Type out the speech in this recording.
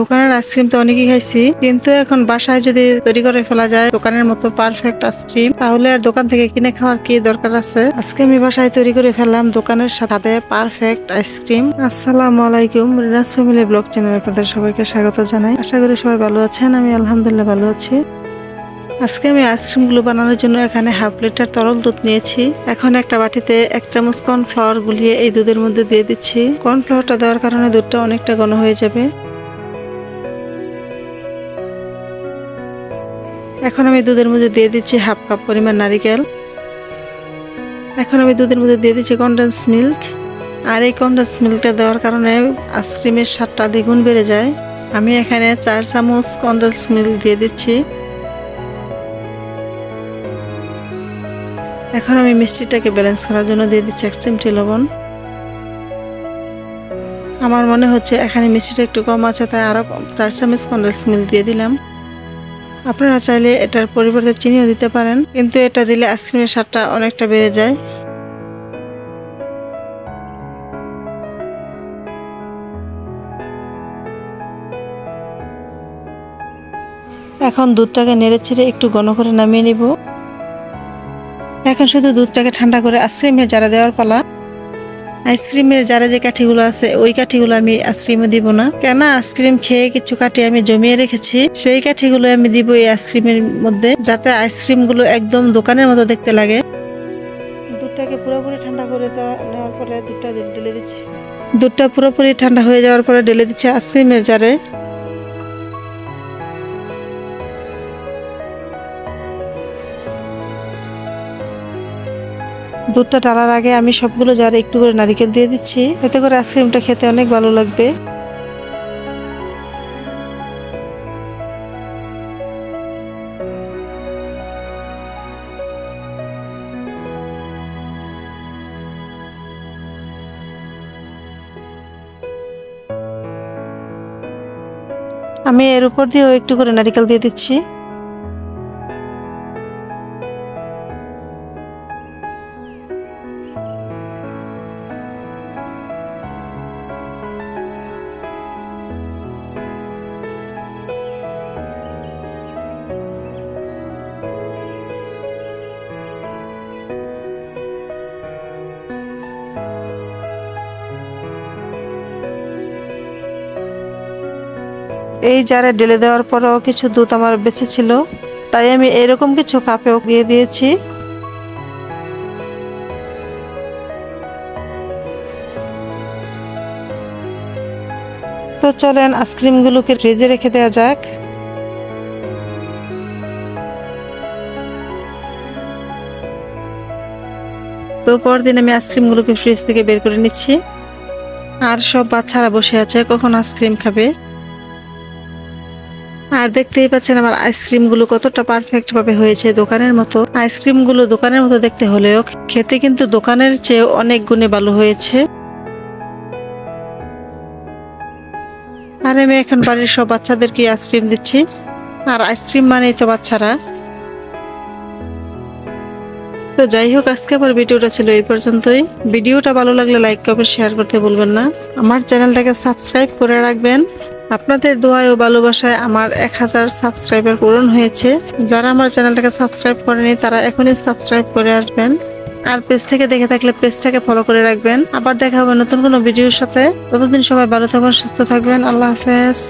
দোকানের আইসক্রিম তো অনেকেই খাইছি, কিন্তু এখন বাসায় যদি তৈরি করে ফেলা যায়, দোকানের মতো পারফেক্ট আইসক্রিম, তাহলে আর দোকান থেকে কিনে খাওয়ার কি দরকার আছে? আজকে আমি বাসায় তৈরি করে ফেললাম দোকানের সাথে পারফেক্ট আইসক্রিম। আসসালামু আলাইকুম, রিনাস ফ্যামিলি ব্লগ চ্যানেল আপনাদের সবাইকে স্বাগত জানাই। আশা করি সবাই ভালো আছেন, আমি আলহামদুলিল্লাহ ভালো আছি। আজকে আমি আইসক্রিমগুলো বানানোর জন্য এখানে হাফ লিটার তরল দুধ নিয়েছি। এখন একটা বাটিতে এক চামচ কর্নফ্লাওয়ার গুলিয়ে এই দুধের মধ্যে দিয়ে দিচ্ছি। কর্নফ্লাওয়ারটা দেওয়ার কারণে দুধটা অনেকটা ঘন হয়ে যাবে। এখন আমি দুধের মধ্যে দিয়ে দিচ্ছি হাফ কাপ পরিমাণ নারিকেল। এখন আমি দুধের মধ্যে দিয়ে দিচ্ছি কন্ডেন্স মিল্ক আর এই কন্ডেন্স মিল্কটা দেওয়ার কারণে আইসক্রিমের স্বাদটা দ্বিগুণ বেড়ে যায়। আমি এখানে চার চামচ কন্ডেন্স মিল্ক দিয়ে দিচ্ছি। এখন আমি মিষ্টিটাকে ব্যালেন্স করার জন্য দিয়ে দিচ্ছি এক চিমটি লবণ। আমার মনে হচ্ছে এখানে মিষ্টিটা একটু কম আছে, তাই আরও চার চামচ কন্ডেন্স মিল্ক দিয়ে দিলাম। আপনারা চাইলে এটার পরিবর্তে চিনিও দিতে পারেন, কিন্তু এটা দিলে আইসক্রিমের স্বাদটা অনেকটা বেড়ে যায়। এখন দুধটাকে নেড়ে ছেড়ে একটু ঘন করে নামিয়ে নিব। এখন শুধু দুধটাকে ঠান্ডা করে আইসক্রিমের যারা দেওয়ার পালা। আইসক্রিমের যারা যে কাঠিগুলো আছে, ওই কাঠিগুলো আমি আইসক্রিমে দিব না। কেন আইসক্রিম খেয়ে কিছু কাঠি আমি জমিয়ে রেখেছি, সেই কাঠিগুলো আমি দিব এই আইসক্রিমের মধ্যে, যাতে আইসক্রিমগুলো একদম দোকানের মতো দেখতে লাগে। দুধটাকে পুরোপুরি ঠান্ডা করে নেওয়ার পরে দুধটা ঢেলে দিচ্ছি। দুধটা পুরোপুরি ঠান্ডা হয়ে যাওয়ার পরে ঢেলে দিচ্ছি আইসক্রিমের জারে। দুধটা টালার আগে আমি সবগুলো জারে একটু করে নারিকেল দিয়ে দিচ্ছি। এতে করে আইসক্রিমটা খেতে অনেক ভালো লাগবে। আমি এর উপর দিয়েও একটু করে নারিকেল দিয়ে দিচ্ছি। এই জারে ঢেলে দেওয়ার পরেও কিছু দুধ আমার বেঁচে ছিল। তাই আমি এরকম কিছু কাপেও দিয়ে দিয়েছি। তো চলেন আইসক্রিমগুলোকে ফ্রিজে রেখে দেওয়া যাক। তো পরদিন আমি আইসক্রিমগুলোকে ফ্রিজ থেকে বের করে নিচ্ছি। আর সব বাচ্চারা বসে আছে, কখন আইসক্রিম খাবে? আর দেখতেই পাচ্ছেন আমার আইসক্রিমগুলো কতটা পারফেক্ট ভাবে হয়েছে দোকানের মতো। আইসক্রিমগুলো দোকানের মতো দেখতে হলেও খেতে কিন্তু দোকানের চেয়ে অনেক গুণে ভালো হয়েছে। আর আমি এখন বাড়ির সব বাচ্চাদেরকে আইসক্রিম দিচ্ছি। আর আইসক্রিম মানেই তো বাচ্চারা। তো যাই হোক, আজকে আমার ভিডিওটা ছিল এই পর্যন্তই। ভিডিওটা ভালো লাগলে লাইক কমেন্ট শেয়ার করতে ভুলবেন না। আমার চ্যানেলটাকে সাবস্ক্রাইব করে রাখবেন। আপনাদের দোয়ায় ও ভালোবাসায় আমার এক হাজার সাবস্ক্রাইবার পূরণ হয়েছে। যারা আমার চ্যানেলটাকে সাবস্ক্রাইব করেনি, তারা এখনই সাবস্ক্রাইব করে আসবেন। আর পেজ থেকে দেখে থাকলে পেজটাকে ফলো করে রাখবেন। আবার দেখা হবে নতুন কোনো ভিডিওর সাথে। ততদিন সবাই ভালো থাকবেন, সুস্থ থাকবেন। আল্লাহ হাফেজ।